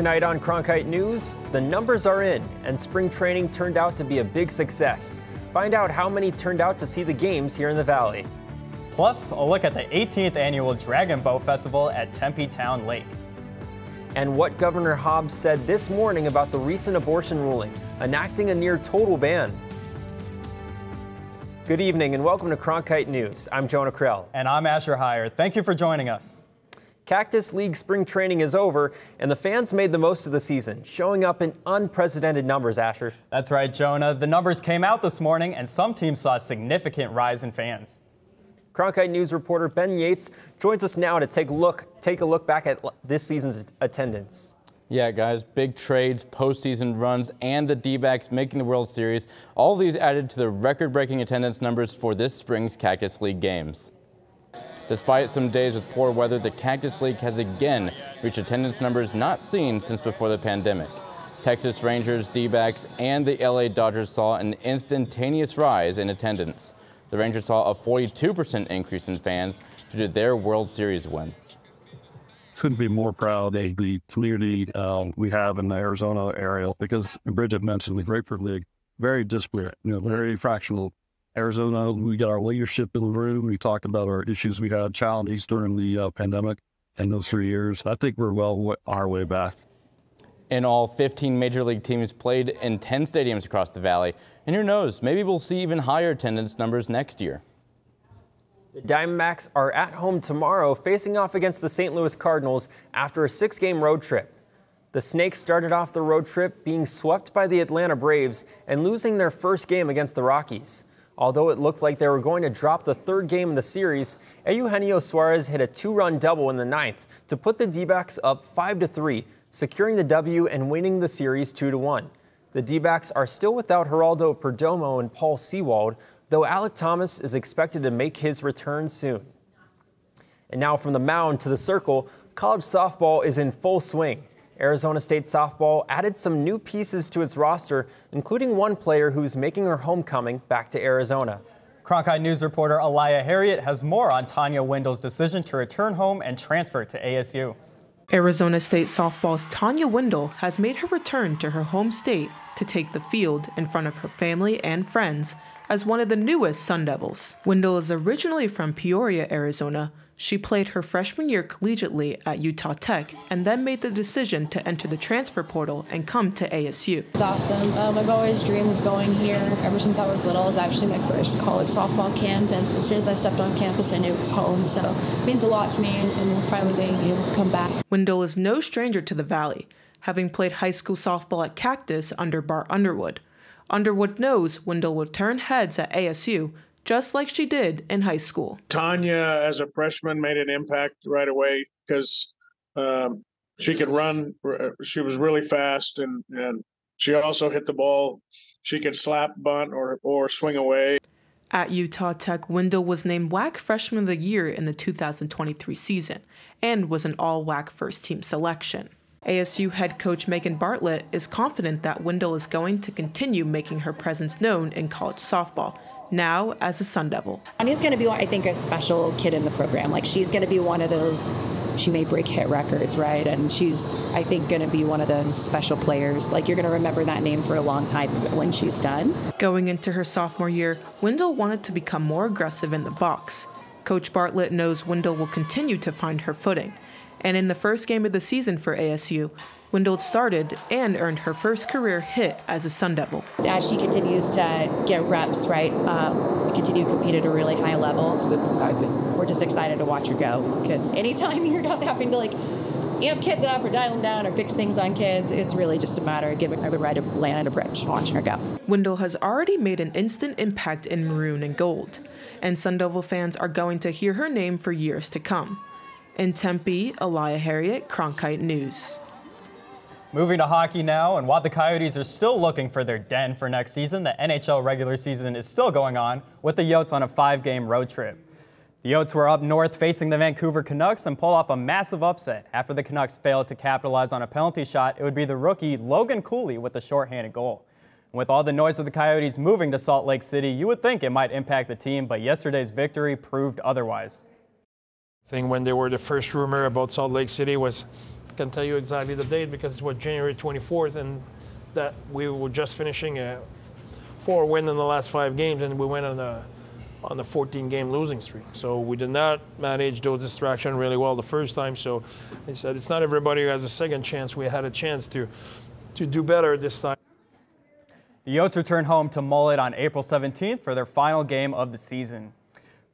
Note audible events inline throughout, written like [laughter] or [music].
Tonight on Cronkite News, the numbers are in, and spring training turned out to be a big success. Find out how many turned out to see the games here in the Valley. Plus, a look at the 18th annual Dragon Boat Festival at Tempe Town Lake. And what Governor Hobbs said this morning about the recent abortion ruling, enacting a near total ban. Good evening and welcome to Cronkite News. I'm Jonah Krell. And I'm Asher Heyer. Thank you for joining us. Cactus League spring training is over, and the fans made the most of the season, showing up in unprecedented numbers, Asher. That's right, Jonah. The numbers came out this morning, and some teams saw a significant rise in fans. Cronkite News reporter Ben Yates joins us now to take a look, take a look back at this season's attendance. Yeah, guys, big trades, postseason runs, and the D-backs making the World Series. All these added to the record-breaking attendance numbers for this spring's Cactus League games. Despite some days with poor weather, the Cactus League has again reached attendance numbers not seen since before the pandemic. Texas Rangers, D-backs, and the LA Dodgers saw an instantaneous rise in attendance. The Rangers saw a 42% increase in fans due to their World Series win. Couldn't be more proud of the community um, we have in the Arizona area because Bridget mentioned the Grapefruit League, very disparate, you know, very fractional Arizona, we got our leadership in the room. We talked about our issues we had, challenges during the uh, pandemic and those three years. I think we're well our way back. In all, 15 major league teams played in 10 stadiums across the valley. And who knows, maybe we'll see even higher attendance numbers next year. The Diamondbacks are at home tomorrow facing off against the St. Louis Cardinals after a six game road trip. The Snakes started off the road trip being swept by the Atlanta Braves and losing their first game against the Rockies. Although it looked like they were going to drop the third game in the series, Eugenio Suarez hit a two-run double in the ninth to put the D-backs up 5-3, securing the W and winning the series 2-1. The D-backs are still without Geraldo Perdomo and Paul Sewald, though Alek Thomas is expected to make his return soon. And now from the mound to the circle, college softball is in full swing. Arizona State softball added some new pieces to its roster, including one player who's making her homecoming back to Arizona. Cronkite News reporter Alaya Harriet has more on Tanya Wendell's decision to return home and transfer to ASU. Arizona State softball's Tanya Wendell has made her return to her home state to take the field in front of her family and friends as one of the newest Sun Devils. Wendell is originally from Peoria, Arizona, she played her freshman year collegiately at Utah Tech and then made the decision to enter the transfer portal and come to ASU. It's awesome. Um, I've always dreamed of going here ever since I was little. It was actually my first college softball camp, and as soon as I stepped on campus, I knew it was home. So it means a lot to me, and, finally being able to come back. Wendell is no stranger to the Valley, having played high school softball at Cactus under Bart Underwood. Underwood knows Wendell would turn heads at ASU just like she did in high school. Tanya, as a freshman, made an impact right away because um, she could run. She was really fast, and and she also hit the ball. She could slap, bunt, or or swing away. At Utah Tech, Wendell was named WAC Freshman of the Year in the 2023 season and was an all WAC first team selection. ASU head coach Megan Bartlett is confident that Wendell is going to continue making her presence known in college softball now as a Sun Devil. Tanya's going to be, I think, a special kid in the program. Like, she's going to be one of those, she may break hit records, right? And she's, I think, going to be one of those special players. Like, you're going to remember that name for a long time when she's done. Going into her sophomore year, Wendell wanted to become more aggressive in the box. Coach Bartlett knows Wendell will continue to find her footing. And in the first game of the season for ASU, Wendell started and earned her first career hit as a Sun Devil. As she continues to get reps, right, um, continue to compete at a really high level, we're just excited to watch her go because anytime [laughs] you're not having to like amp kids up or dial them down or fix things on kids, it's really just a matter of giving her the right to land at a bridge, watching her go. Wendell has already made an instant impact in maroon and gold, and Sun Devil fans are going to hear her name for years to come. In Tempe, Elia Harriet, Cronkite News. Moving to hockey now, and while the Coyotes are still looking for their den for next season, the NHL regular season is still going on with the Yotes on a five-game road trip. The Yotes were up north facing the Vancouver Canucks and pulled off a massive upset. After the Canucks failed to capitalize on a penalty shot, it would be the rookie Logan Cooley with the shorthanded goal. With all the noise of the Coyotes moving to Salt Lake City, you would think it might impact the team, but yesterday's victory proved otherwise. I think when they were the first rumor about Salt Lake City was can tell you exactly the date because it was January 24th, and that we were just finishing a four win in the last five games, and we went on a on the 14 game losing streak. So we did not manage those distractions really well the first time. So I said it's not everybody who has a second chance. We had a chance to to do better this time. The Yotes return home to Mullett on April 17th for their final game of the season.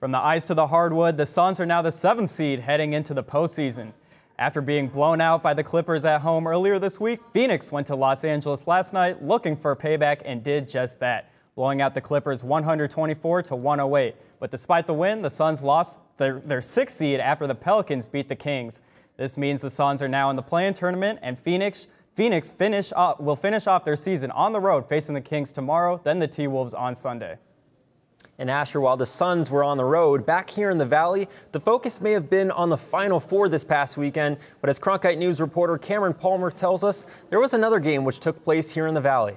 From the ice to the hardwood, the Suns are now the seventh seed heading into the postseason. After being blown out by the Clippers at home earlier this week, Phoenix went to Los Angeles last night looking for payback and did just that, blowing out the Clippers 124 to 108. But despite the win, the Suns lost their, their sixth seed after the Pelicans beat the Kings. This means the Suns are now in the play-in tournament, and Phoenix Phoenix finish will finish off their season on the road facing the Kings tomorrow, then the T-Wolves on Sunday. And Asher, while the Suns were on the road, back here in the Valley, the focus may have been on the Final Four this past weekend. But as Cronkite News reporter Cameron Palmer tells us, there was another game which took place here in the Valley.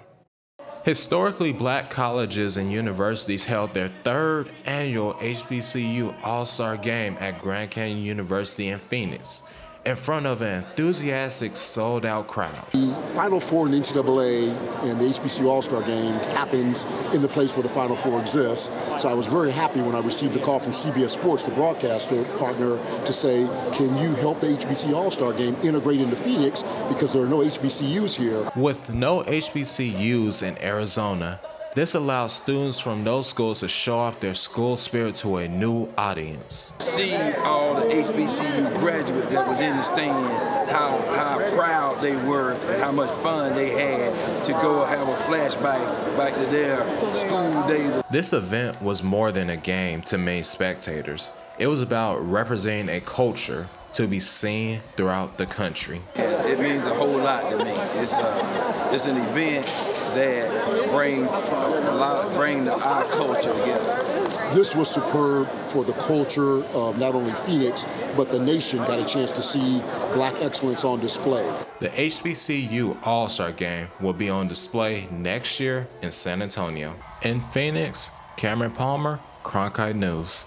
Historically black colleges and universities held their third annual HBCU All-Star Game at Grand Canyon University in Phoenix in front of an enthusiastic, sold out crowd. The Final Four in the NCAA and the HBCU All Star game happens in the place where the Final Four exists. So I was very happy when I received the call from CBS Sports, the broadcaster partner, to say, Can you help the HBCU All Star game integrate into Phoenix because there are no HBCUs here? With no HBCUs in Arizona, this allows students from those schools to show off their school spirit to a new audience. See all the HBCU graduates that was in the stand, how, how proud they were, and how much fun they had to go have a flashback back to their school days. This event was more than a game to many spectators. It was about representing a culture to be seen throughout the country. It means a whole lot to me. It's, a, it's an event that brings a lot, bring the, our culture together. This was superb for the culture of not only Phoenix, but the nation got a chance to see black excellence on display. The HBCU All-Star Game will be on display next year in San Antonio. In Phoenix, Cameron Palmer, Cronkite News.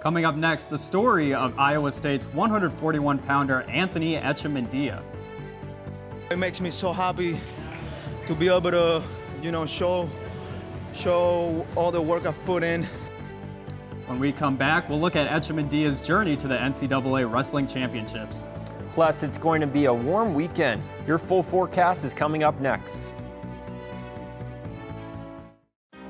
Coming up next, the story of Iowa State's 141-pounder Anthony Echemendia. It makes me so happy to be able to, you know, show show all the work I've put in. When we come back, we'll look at Echemendia's journey to the NCAA Wrestling Championships. Plus, it's going to be a warm weekend. Your full forecast is coming up next.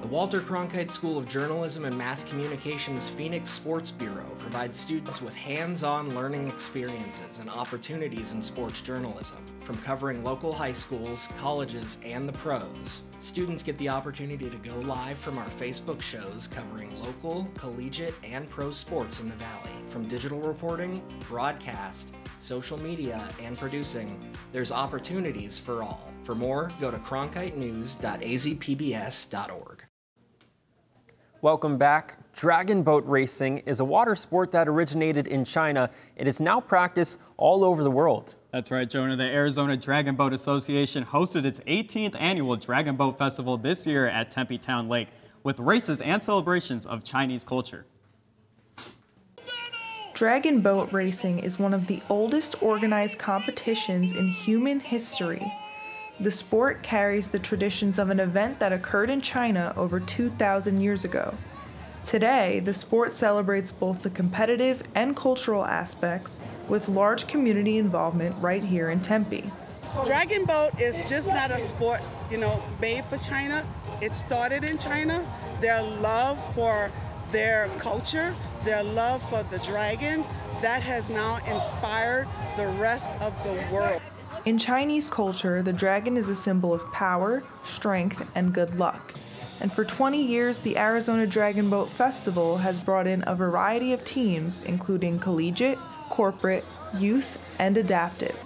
The Walter Cronkite School of Journalism and Mass Communications Phoenix Sports Bureau provides students with hands on learning experiences and opportunities in sports journalism. From covering local high schools, colleges, and the pros, students get the opportunity to go live from our Facebook shows covering local, collegiate, and pro sports in the Valley. From digital reporting, broadcast, social media, and producing, there's opportunities for all. For more, go to cronkitenews.azpbs.org. Welcome back. Dragon boat racing is a water sport that originated in China It is now practiced all over the world. That's right, Jonah. The Arizona Dragon Boat Association hosted its 18th annual Dragon Boat Festival this year at Tempe Town Lake with races and celebrations of Chinese culture. Dragon boat racing is one of the oldest organized competitions in human history. The sport carries the traditions of an event that occurred in China over 2,000 years ago. Today, the sport celebrates both the competitive and cultural aspects with large community involvement right here in Tempe. Dragon boat is just not a sport, you know, made for China. It started in China. Their love for their culture, their love for the dragon, that has now inspired the rest of the world. In Chinese culture, the dragon is a symbol of power, strength, and good luck. And for 20 years, the Arizona Dragon Boat Festival has brought in a variety of teams, including collegiate, corporate, youth, and adaptive.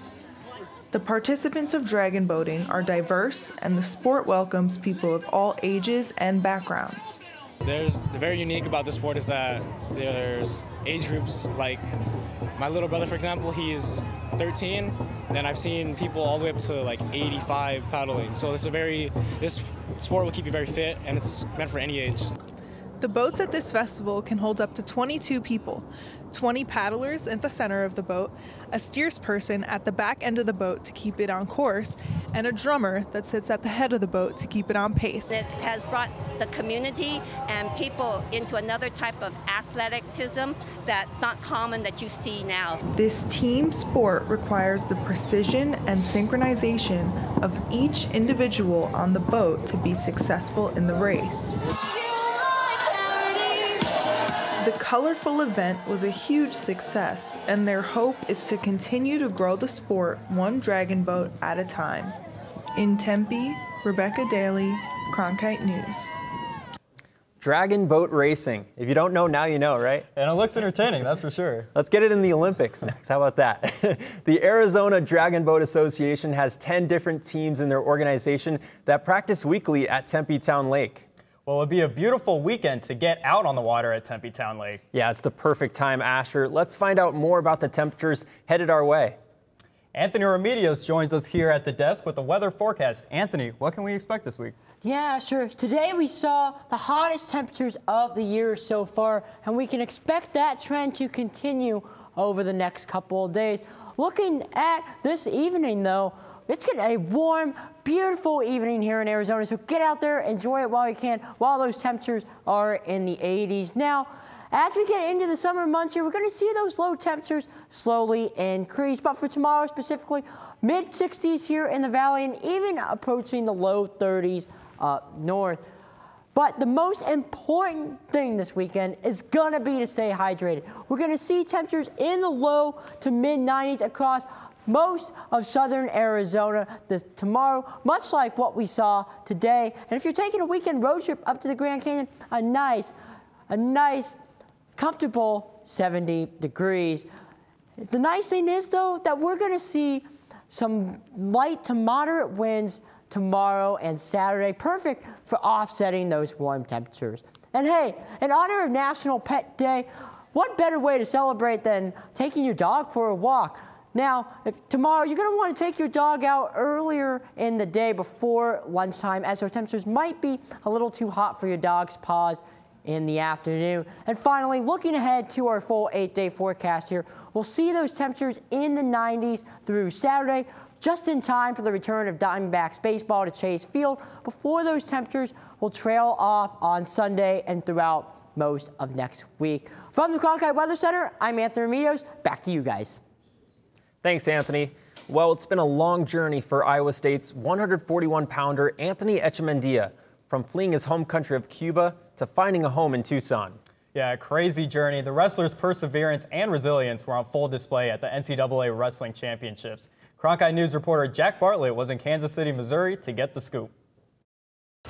The participants of dragon boating are diverse, and the sport welcomes people of all ages and backgrounds. There's the very unique about the sport is that there's age groups like my little brother, for example, he's 13, and I've seen people all the way up to like 85 paddling. So it's a very this sport will keep you very fit, and it's meant for any age. The boats at this festival can hold up to 22 people. 20 paddlers at the center of the boat, a steers person at the back end of the boat to keep it on course, and a drummer that sits at the head of the boat to keep it on pace. It has brought the community and people into another type of athleticism that's not common that you see now. This team sport requires the precision and synchronization of each individual on the boat to be successful in the race. The colorful event was a huge success, and their hope is to continue to grow the sport one dragon boat at a time. In Tempe, Rebecca Daly, Cronkite News. Dragon boat racing. If you don't know, now you know, right? And it looks entertaining, that's for sure. Let's get it in the Olympics next. How about that? [laughs] the Arizona Dragon Boat Association has 10 different teams in their organization that practice weekly at Tempe Town Lake. Well, it'll be a beautiful weekend to get out on the water at Tempe Town Lake. Yeah, it's the perfect time, Asher. Let's find out more about the temperatures headed our way. Anthony Remedios joins us here at the desk with the weather forecast. Anthony, what can we expect this week? Yeah, sure. Today we saw the hottest temperatures of the year so far, and we can expect that trend to continue over the next couple of days. Looking at this evening, though, it's going to be a warm, beautiful evening here in Arizona. So get out there, enjoy it while you can, while those temperatures are in the 80s. Now, as we get into the summer months here, we're going to see those low temperatures slowly increase. But for tomorrow specifically, mid 60s here in the valley and even approaching the low 30s up north. But the most important thing this weekend is going to be to stay hydrated. We're going to see temperatures in the low to mid 90s across most of southern Arizona this, tomorrow, much like what we saw today. And if you're taking a weekend road trip up to the Grand Canyon, a nice, a nice, comfortable 70 degrees. The nice thing is, though, that we're going to see some light to moderate winds tomorrow and Saturday, perfect for offsetting those warm temperatures. And hey, in honor of National Pet Day, what better way to celebrate than taking your dog for a walk? Now, tomorrow you're going to want to take your dog out earlier in the day before lunchtime as those temperatures might be a little too hot for your dog's paws in the afternoon. And finally, looking ahead to our full eight-day forecast here, we'll see those temperatures in the 90s through Saturday, just in time for the return of Diamondbacks baseball to Chase Field before those temperatures will trail off on Sunday and throughout most of next week. From the Cronkite Weather Center, I'm Anthony Remedios. Back to you guys. Thanks, Anthony. Well, it's been a long journey for Iowa State's 141 pounder Anthony Echemendia from fleeing his home country of Cuba to finding a home in Tucson. Yeah, a crazy journey. The wrestler's perseverance and resilience were on full display at the NCAA Wrestling Championships. Cronkite News reporter Jack Bartlett was in Kansas City, Missouri to get the scoop.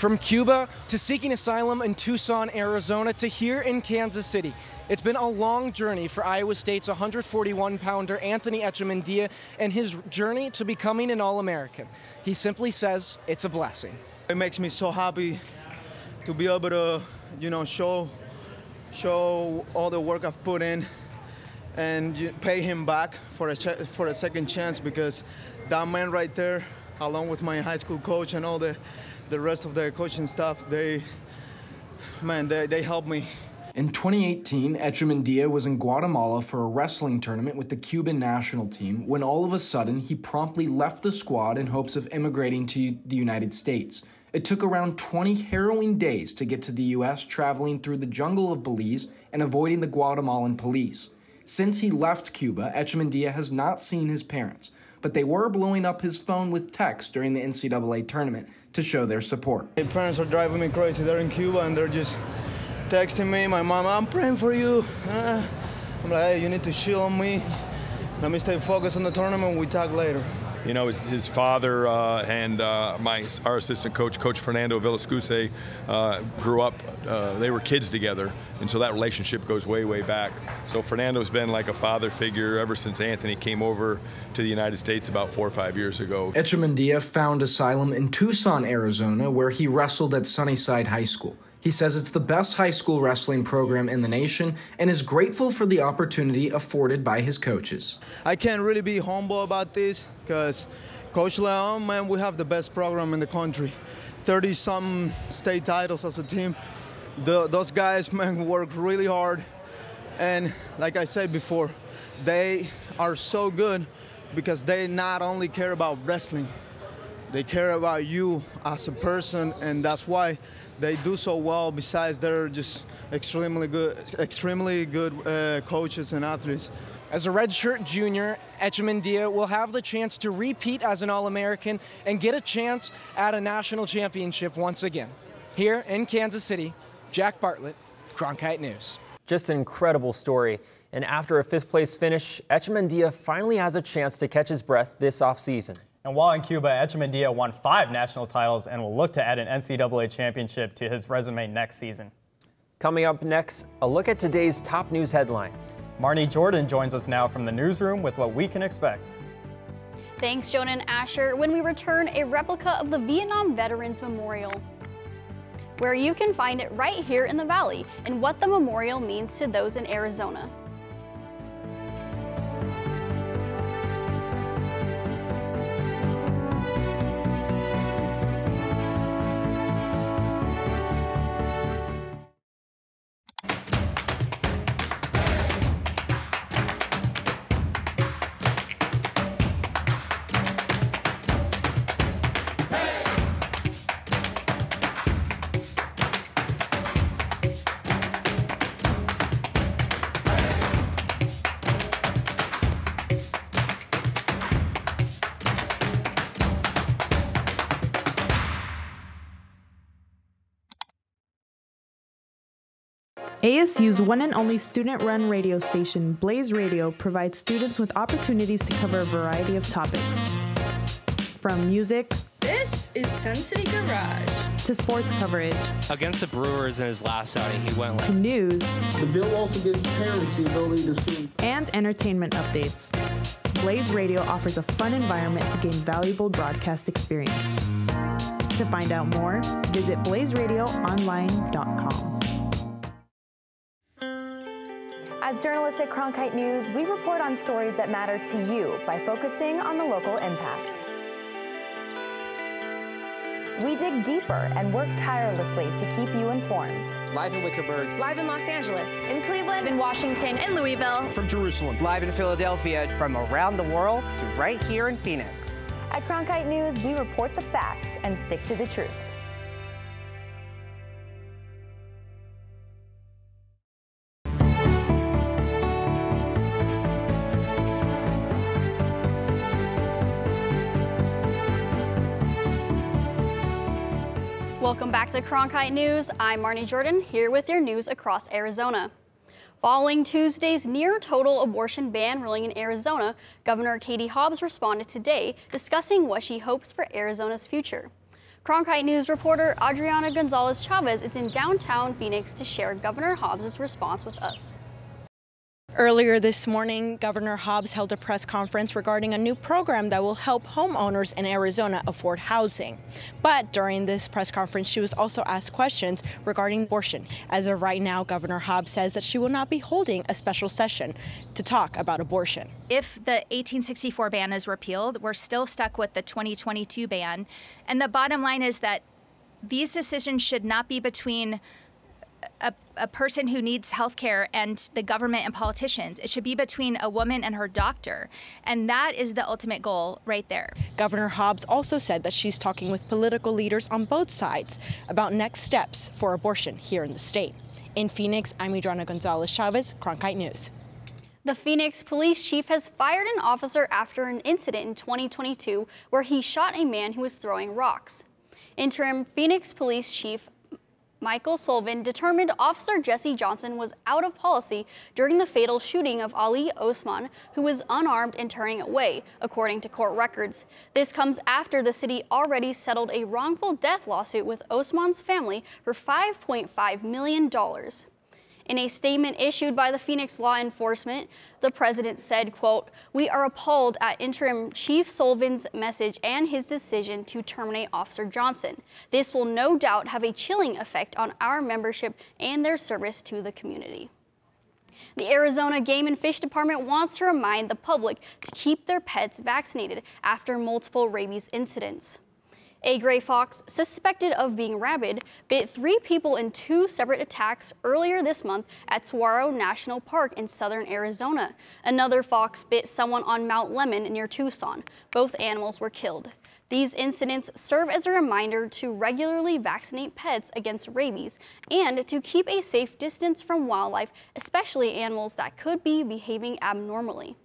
From Cuba to seeking asylum in Tucson, Arizona to here in Kansas City, it's been a long journey for Iowa State's 141 pounder Anthony Echemendia and his journey to becoming an All American. He simply says it's a blessing. It makes me so happy to be able to, you know, show, show all the work I've put in and pay him back for a, for a second chance because that man right there, along with my high school coach and all the, the rest of the coaching staff, they, man, they, they helped me in 2018, Echemendia was in Guatemala for a wrestling tournament with the Cuban national team when all of a sudden he promptly left the squad in hopes of immigrating to the United States. It took around 20 harrowing days to get to the U.S., traveling through the jungle of Belize and avoiding the Guatemalan police. Since he left Cuba, Echemendia has not seen his parents, but they were blowing up his phone with texts during the NCAA tournament to show their support. My parents are driving me crazy. They're in Cuba and they're just texting me, my mom, I'm praying for you. Uh, I'm like, hey, you need to chill on me. Let me stay focused on the tournament. We talk later. You know, his, his father uh, and uh, my our assistant coach, Coach Fernando Villascuse, uh, grew up. Uh, they were kids together, and so that relationship goes way, way back. So Fernando's been like a father figure ever since Anthony came over to the United States about four or five years ago. Echemendia found asylum in Tucson, Arizona, where he wrestled at Sunnyside High School. He says it's the best high school wrestling program in the nation and is grateful for the opportunity afforded by his coaches. I can't really be humble about this because Coach Leon, man, we have the best program in the country. 30 some state titles as a team. The, those guys, [laughs] man, work really hard And like I said before, they are so good because they not only care about wrestling, they care about you as a person, and that's why they do so well. Besides, they're just extremely good, extremely good uh, coaches and athletes. As a redshirt junior, Echemendia will have the chance to repeat as an All American and get a chance at a national championship once again. Here in Kansas City, Jack Bartlett, Cronkite News. Just an incredible story. And after a fifth place finish, Echemendia finally has a chance to catch his breath this offseason. And while in Cuba, Echemendia won five national titles and will look to add an NCAA championship to his resume next season. Coming up next, a look at today's top news headlines. Marnie Jordan joins us now from the newsroom with what we can expect. Thanks, Jonah and Asher. When we return, a replica of the Vietnam Veterans Memorial, where you can find it right here in the Valley, and what the memorial means to those in Arizona. ASU's one and only student run radio station, Blaze Radio, provides students with opportunities to cover a variety of topics. From music, This is Sun City Garage. to sports coverage, Against the Brewers in his last outing, he went to news, The bill also gives parents the ability to see and entertainment updates. Blaze Radio offers a fun environment to gain valuable broadcast experience. To find out more, visit blazeradioonline.com. As journalists at Cronkite News, we report on stories that matter to you by focusing on the local impact. We dig deeper and work tirelessly to keep you informed. Live in Wickenburg. Live in Los Angeles. In Cleveland, in Washington, in Louisville. From Jerusalem. Live in Philadelphia. From around the world to right here in Phoenix. At Cronkite News, we report the facts and stick to the truth. Welcome back to Cronkite News. I'm Marnie Jordan, here with your news across Arizona. Following Tuesday's near total abortion ban ruling in Arizona, Governor Katie Hobbs responded today discussing what she hopes for Arizona's future. Cronkite News reporter Adriana Gonzalez Chavez is in downtown Phoenix to share Governor Hobbs' response with us. Earlier this morning, Governor Hobbs held a press conference regarding a new program that will help homeowners in Arizona afford housing. But during this press conference, she was also asked questions regarding abortion. As of right now, Governor Hobbs says that she will not be holding a special session to talk about abortion. If the 1864 ban is repealed, we're still stuck with the 2022 ban. And the bottom line is that these decisions should not be between a, a person who needs health care and the government and politicians. It should be between a woman and her doctor. And that is the ultimate goal right there. Governor Hobbs also said that she's talking with political leaders on both sides about next steps for abortion here in the state. In Phoenix, I'm Adriana Gonzalez Chavez, Cronkite News. The Phoenix police chief has fired an officer after an incident in 2022 where he shot a man who was throwing rocks. Interim Phoenix police chief Michael Sullivan determined Officer Jesse Johnson was out of policy during the fatal shooting of Ali Osman, who was unarmed and turning away, according to court records. This comes after the city already settled a wrongful death lawsuit with Osman's family for $5.5 million. In a statement issued by the Phoenix law enforcement, the president said, quote, "We are appalled at interim Chief Sullivan's message and his decision to terminate Officer Johnson. This will no doubt have a chilling effect on our membership and their service to the community." The Arizona Game and Fish Department wants to remind the public to keep their pets vaccinated after multiple rabies incidents. A gray fox, suspected of being rabid, bit three people in two separate attacks earlier this month at Saguaro National Park in southern Arizona. Another fox bit someone on Mount Lemmon near Tucson. Both animals were killed. These incidents serve as a reminder to regularly vaccinate pets against rabies and to keep a safe distance from wildlife, especially animals that could be behaving abnormally.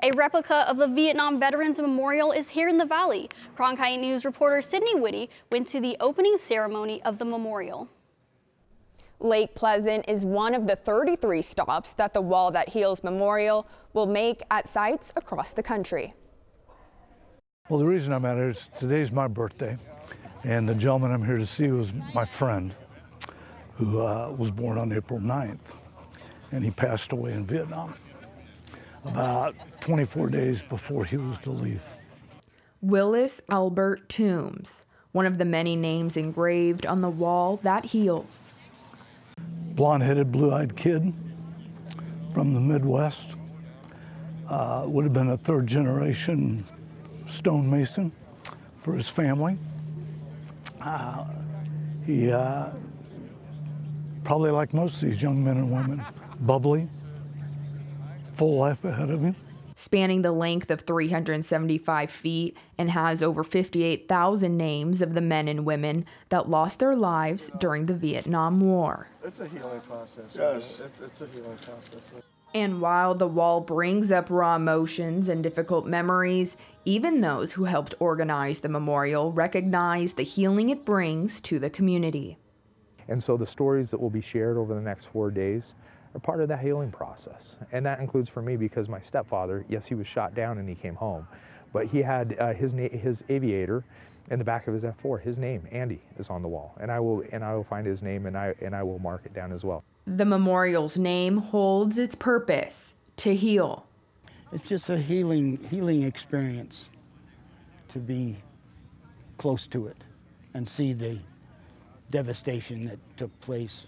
A replica of the Vietnam Veterans Memorial is here in the Valley. Cronkite News reporter Sydney Whitty went to the opening ceremony of the memorial. Lake Pleasant is one of the 33 stops that the Wall That Heals Memorial will make at sites across the country. Well, the reason I'm at here is today's my birthday, and the gentleman I'm here to see was my friend who uh, was born on April 9th, and he passed away in Vietnam about 24 days before he was to leave. Willis Albert Toombs, one of the many names engraved on the wall that heals. Blonde headed, blue eyed kid from the Midwest. Uh, would have been a third generation stonemason for his family. Uh, he, uh, probably like most of these young men and women, bubbly, full life ahead of him. Spanning the length of 375 feet and has over 58,000 names of the men and women that lost their lives during the Vietnam War. It's a healing process. Yes. It's, it's a healing process. And while the wall brings up raw emotions and difficult memories, even those who helped organize the memorial recognize the healing it brings to the community. And so the stories that will be shared over the next four days are part of that healing process. And that includes for me because my stepfather, yes, he was shot down and he came home, but he had uh, his, his aviator in the back of his F4, his name, Andy, is on the wall. And I will, and I will find his name and I, and I will mark it down as well. The memorial's name holds its purpose to heal. It's just a healing healing experience to be close to it and see the devastation that took place,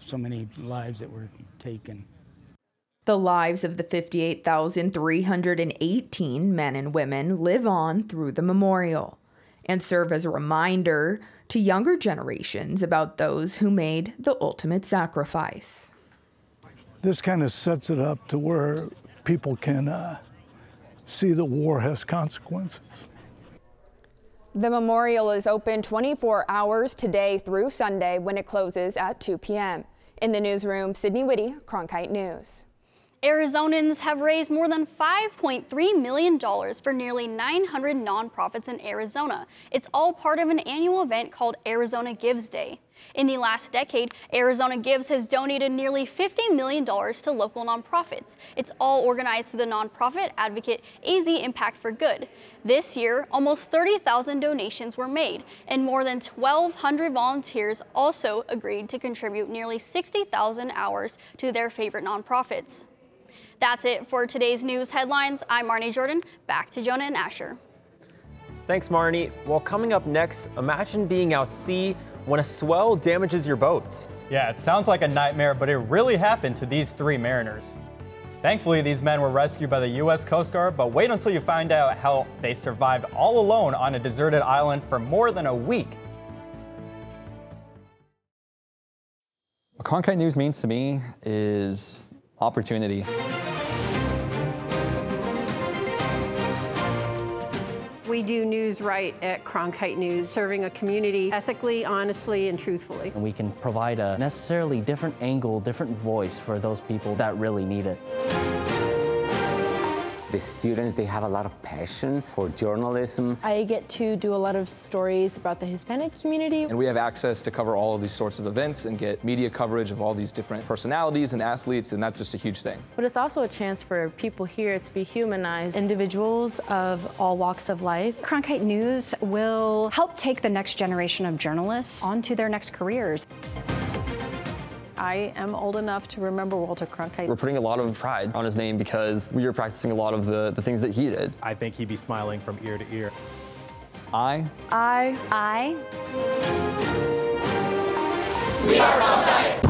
so many lives that were taken. The lives of the 58,318 men and women live on through the memorial and serve as a reminder to younger generations about those who made the ultimate sacrifice. This kind of sets it up to where people can uh, see the war has consequences. The memorial is open 24 hours today through Sunday when it closes at 2 p.m. In the newsroom, Sydney Whitty, Cronkite News. Arizonans have raised more than $5.3 million for nearly 900 nonprofits in Arizona. It's all part of an annual event called Arizona Gives Day. In the last decade, Arizona Gives has donated nearly $50 million to local nonprofits. It's all organized through the nonprofit advocate AZ Impact for Good. This year, almost 30,000 donations were made, and more than 1,200 volunteers also agreed to contribute nearly 60,000 hours to their favorite nonprofits. That's it for today's news headlines. I'm Marnie Jordan. Back to Jonah and Asher. Thanks, Marnie. Well, coming up next, imagine being out sea when a swell damages your boat. Yeah, it sounds like a nightmare, but it really happened to these three mariners. Thankfully, these men were rescued by the U.S. Coast Guard, but wait until you find out how they survived all alone on a deserted island for more than a week. What Cronkite News means to me is opportunity. We do news right at Cronkite News, serving a community ethically, honestly, and truthfully. And we can provide a necessarily different angle, different voice for those people that really need it. The students, they have a lot of passion for journalism. I get to do a lot of stories about the Hispanic community. And we have access to cover all of these sorts of events and get media coverage of all these different personalities and athletes, and that's just a huge thing. But it's also a chance for people here to be humanized. Individuals of all walks of life. Cronkite News will help take the next generation of journalists onto their next careers. I am old enough to remember Walter Cronkite. We're putting a lot of pride on his name because we are practicing a lot of the, the things that he did. I think he'd be smiling from ear to ear. I. I. I. We are Cronkite. The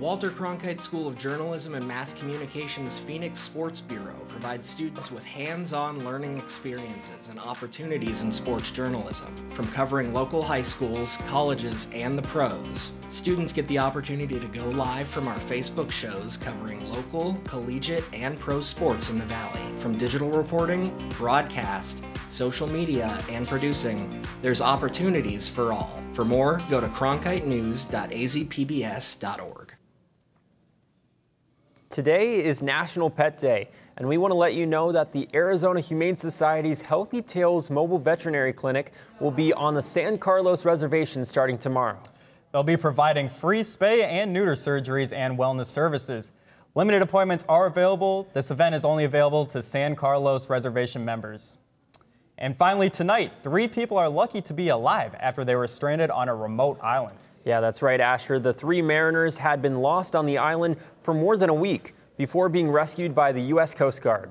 Walter Cronkite School of Journalism and Mass Communications Phoenix Sports Bureau provides students with hands-on learning experiences and opportunities in sports journalism. From covering local high schools, colleges, and the pros, students get the opportunity to go live from our Facebook shows covering local, collegiate, and pro sports in the Valley. From digital reporting, broadcast, social media, and producing, there's opportunities for all. For more, go to cronkitenews.azpbs.org. Today is National Pet Day, and we want to let you know that the Arizona Humane Society's Healthy Tales Mobile Veterinary Clinic will be on the San Carlos Reservation starting tomorrow. They'll be providing free spay and neuter surgeries and wellness services. Limited appointments are available. This event is only available to San Carlos Reservation members. And finally, tonight, three people are lucky to be alive after they were stranded on a remote island. Yeah, that's right, Asher. The three mariners had been lost on the island for more than a week before being rescued by the U.S. Coast Guard.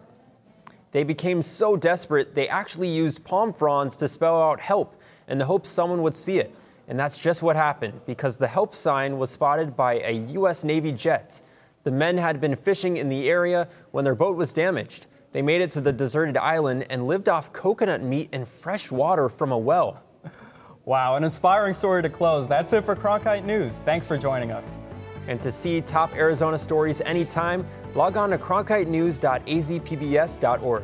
They became so desperate, they actually used palm fronds to spell out help in the hope someone would see it. And that's just what happened because the help sign was spotted by a U.S. Navy jet. The men had been fishing in the area when their boat was damaged. They made it to the deserted island and lived off coconut meat and fresh water from a well. Wow, an inspiring story to close. That's it for Cronkite News. Thanks for joining us. And to see top Arizona stories anytime, log on to cronkitenews.azpbs.org.